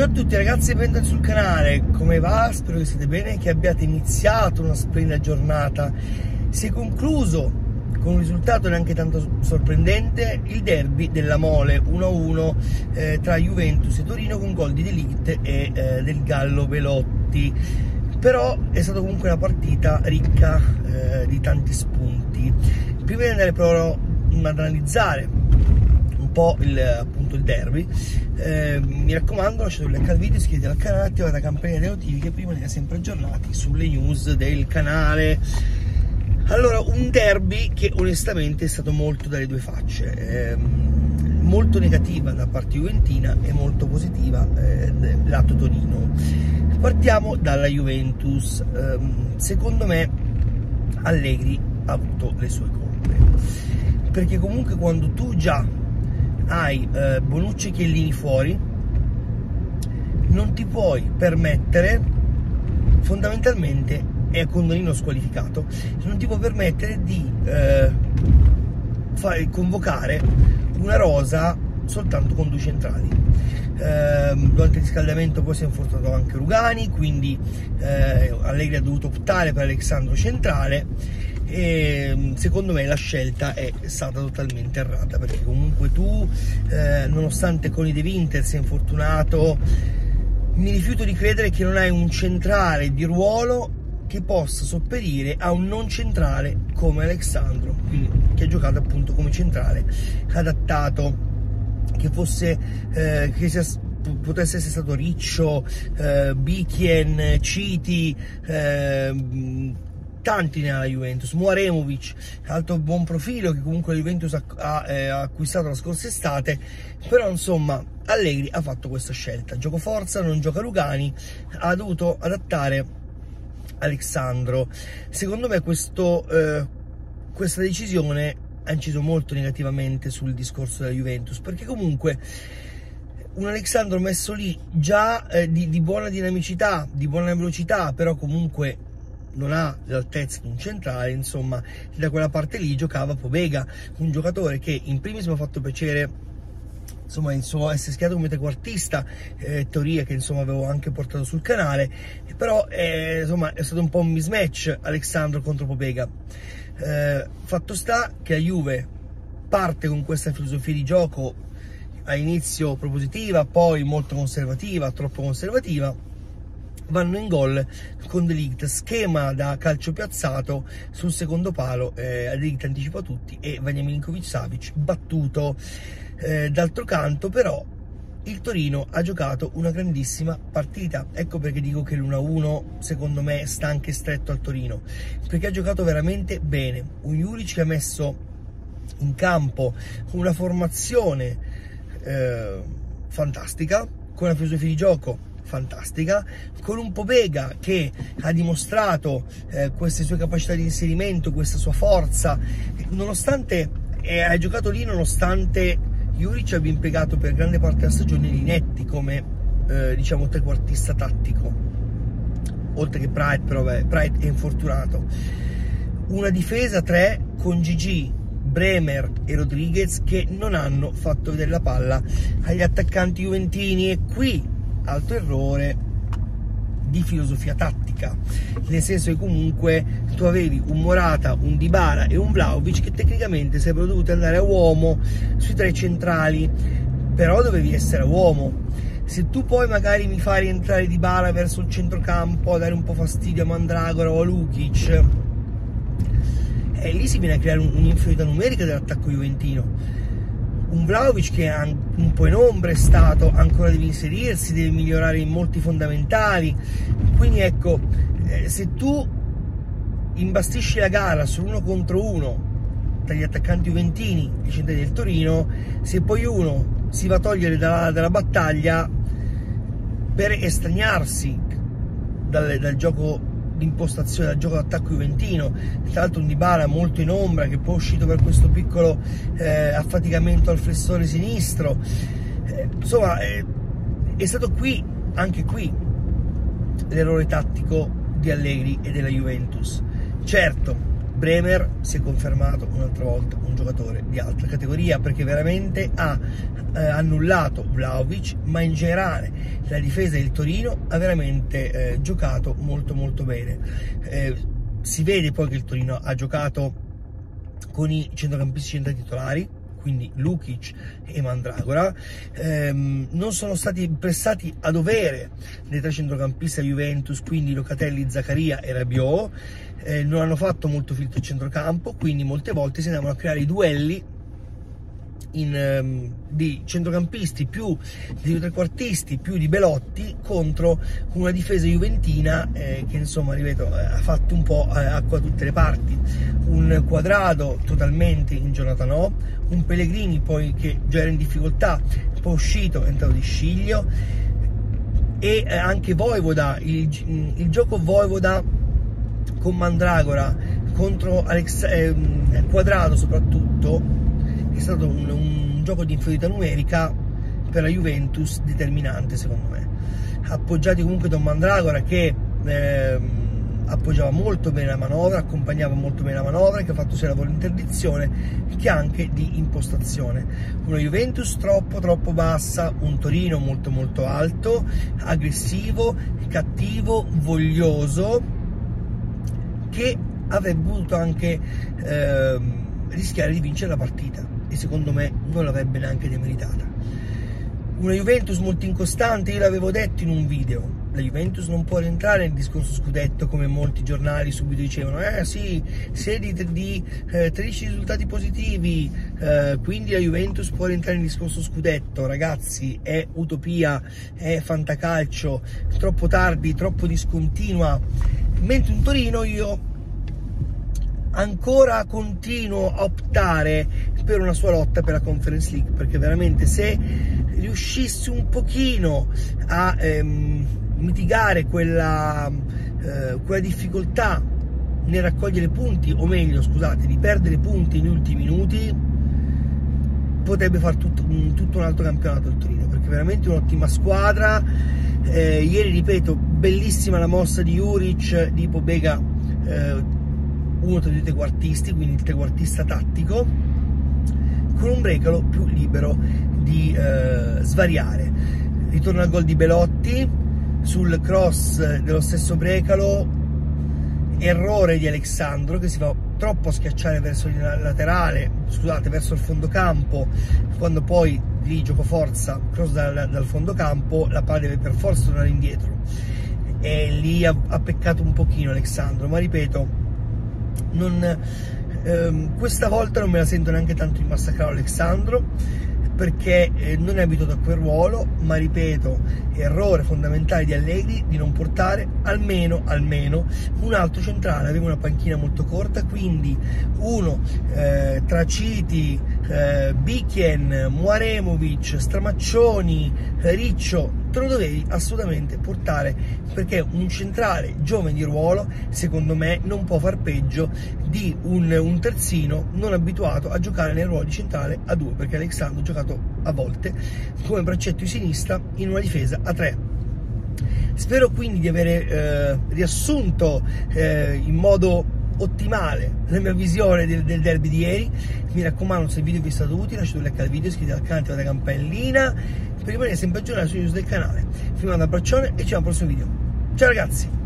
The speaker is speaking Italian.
Ciao a tutti ragazzi e benvenuti sul canale, come va? Spero che siete bene che abbiate iniziato una splendida giornata. Si è concluso con un risultato neanche tanto sorprendente il derby della Mole 1-1 eh, tra Juventus e Torino con gol di Delict e eh, del Gallo Velotti. Però è stata comunque una partita ricca eh, di tanti spunti. Prima di andare però ad analizzare po' il, appunto il derby. Eh, mi raccomando, lasciate un like al video, iscrivetevi al canale, attivate la campanella delle notifiche per rimanere sempre aggiornati sulle news del canale. Allora, un derby che onestamente è stato molto dalle due facce, eh, molto negativa da parte juventina e molto positiva eh, lato Torino. Partiamo dalla Juventus. Eh, secondo me Allegri ha avuto le sue colpe, perché comunque quando tu già hai eh, Bonucci e Chiellini fuori, non ti puoi permettere, fondamentalmente è Condolino squalificato, non ti puoi permettere di eh, fare, convocare una rosa soltanto con due centrali. Eh, durante il riscaldamento poi si è infortunato anche Rugani, quindi eh, Allegri ha dovuto optare per Alessandro centrale e mm, secondo me la scelta è stata totalmente errata perché comunque tu eh, nonostante Coni De Winter sia infortunato mi rifiuto di credere che non hai un centrale di ruolo che possa sopperire a un non centrale come Alessandro quindi, che ha giocato appunto come centrale adattato che fosse eh, che sia potesse essere stato Riccio, eh, Bikien, Citi, eh, tanti nella Juventus, Muaremovic, altro buon profilo che comunque la Juventus ha, ha, eh, acquistato la scorsa estate, però insomma Allegri ha fatto questa scelta, gioco forza, non gioca Lugani, ha dovuto adattare Alessandro, secondo me questo, eh, questa decisione ha inciso molto negativamente sul discorso della Juventus, perché comunque un Alessandro messo lì già eh, di, di buona dinamicità, di buona velocità, però comunque non ha l'altezza di un centrale, insomma, da quella parte lì giocava Pobega, un giocatore che in primis mi ha fatto piacere insomma, insomma essere schierato come trequartista, eh, teoria che insomma avevo anche portato sul canale, però eh, insomma è stato un po' un mismatch Alessandro contro Pobega. Eh, fatto sta che la Juve parte con questa filosofia di gioco a inizio propositiva, poi molto conservativa, troppo conservativa, vanno in gol con Delict, schema da calcio piazzato sul secondo palo, eh, Delict anticipa tutti e Vania Milinkovic Savic battuto. Eh, d'altro canto però il Torino ha giocato una grandissima partita, ecco perché dico che l'1-1 secondo me sta anche stretto al Torino, perché ha giocato veramente bene, un Juric che ha messo in campo una formazione eh, fantastica, con una filosofia di gioco fantastica, con un Pobega che ha dimostrato eh, queste sue capacità di inserimento, questa sua forza, nonostante eh, ha giocato lì nonostante Juric abbia impiegato per grande parte della stagione Linetti come eh, diciamo trequartista tattico, oltre che Pride, però beh, Pride è infortunato. Una difesa 3 con Gigi, Bremer e Rodriguez che non hanno fatto vedere la palla agli attaccanti juventini. E qui altro errore di filosofia tattica, nel senso che comunque tu avevi un Morata, un Dybala e un Vlaovic che tecnicamente sarebbero dovuti andare a uomo sui tre centrali, però dovevi essere a uomo. Se tu poi magari mi fai rientrare Dybala verso il centrocampo a dare un po' fastidio a Mandragora o a Lukic, e eh, lì si viene a creare un'inferiorità numerica dell'attacco juventino un Vlaovic che è un po' in ombra è stato, ancora deve inserirsi, deve migliorare in molti fondamentali, quindi ecco, eh, se tu imbastisci la gara sull'uno contro uno tra gli attaccanti juventini e i centrali del Torino, se poi uno si va a togliere dalla, dalla battaglia per estraniarsi dal, dal gioco l'impostazione del gioco d'attacco juventino, tra l'altro un Dybala molto in ombra che poi è uscito per questo piccolo eh, affaticamento al flessore sinistro, eh, insomma eh, è stato qui, anche qui, l'errore tattico di Allegri e della Juventus. Certo, Bremer si è confermato un'altra volta un giocatore di alta categoria perché veramente ha eh, annullato Vlaovic, ma in generale la difesa del Torino ha veramente eh, giocato molto molto bene. Eh, si vede poi che il Torino ha giocato con i centrocampisti centrali titolari, quindi Lukic e Mandragora, ehm, non sono stati prestati a dovere dei tre centrocampisti Juventus, quindi Locatelli, Zaccaria e Rabiot, eh, non hanno fatto molto filtro a centrocampo, quindi molte volte si andavano a creare i duelli in, um, di centrocampisti più di trequartisti più di Belotti contro una difesa juventina eh, che insomma ripeto eh, ha fatto un po' eh, acqua da tutte le parti. Un quadrado totalmente in giornata no un Pellegrini poi che già era in difficoltà poi uscito è entrato di sciglio e eh, anche Voivoda il, il gioco Voivoda con Mandragora contro Alex, eh, Quadrado soprattutto è stato un, un gioco di inferiorità numerica per la Juventus determinante secondo me appoggiati comunque da un Mandragora che eh, appoggiava molto bene la manovra, accompagnava molto bene la manovra, che ha fatto sia lavoro di interdizione che anche di impostazione. Una Juventus troppo troppo bassa, un Torino molto molto alto, aggressivo, cattivo, voglioso, che avrebbe potuto anche eh, rischiare di vincere la partita e secondo me non l'avrebbe neanche demeritata. Una Juventus molto incostante, io l'avevo detto in un video, la Juventus non può rientrare nel discorso scudetto come molti giornali subito dicevano, eh sì, 16 di eh, 13 risultati positivi, eh, quindi la Juventus può rientrare nel discorso scudetto, ragazzi, è utopia, è fantacalcio, troppo tardi, troppo discontinua, mentre in Torino io ancora continuo a optare per una sua lotta per la Conference League perché veramente se riuscissi un pochino a ehm, mitigare quella, eh, quella difficoltà nel raccogliere punti o meglio scusate di perdere punti negli ultimi minuti potrebbe fare tutto, tutto un altro campionato il Torino perché veramente un'ottima squadra. Eh, ieri ripeto bellissima la mossa di Juric di Pobega eh, uno tra i trequartisti, quindi il trequartista tattico, con un Brecalo più libero di eh, svariare. Ritorno al gol di Belotti sul cross dello stesso Brecalo, errore di Alessandro che si fa troppo schiacciare verso il laterale, scusate, verso il fondo campo, quando poi di gioco forza, cross dal, dal fondo campo, la palla deve per forza tornare indietro. E lì ha, ha peccato un pochino Alessandro, ma ripeto, non, ehm, questa volta non me la sento neanche tanto di massacrare Alessandro perché eh, non è abituato a quel ruolo, ma ripeto, errore fondamentale di Allegri di non portare almeno, almeno un altro centrale, aveva una panchina molto corta, quindi uno eh, tra Citi, eh, Bicchien, Muaremovic, Stramaccioni, Riccio, te lo dovevi assolutamente portare perché un centrale giovane di ruolo secondo me non può far peggio di un, un terzino non abituato a giocare nel ruolo di centrale a due perché Alexandro ha giocato a volte come braccetto di sinistra in una difesa a tre. Spero quindi di aver eh, riassunto eh, in modo ottimale la mia visione del, del, derby di ieri. Mi raccomando se il video vi è stato utile lasciate un like al video iscrivetevi al canale la campanellina per rimanere sempre aggiornati sui news del canale. Vi mando un abbraccione e ci vediamo al prossimo video. Ciao ragazzi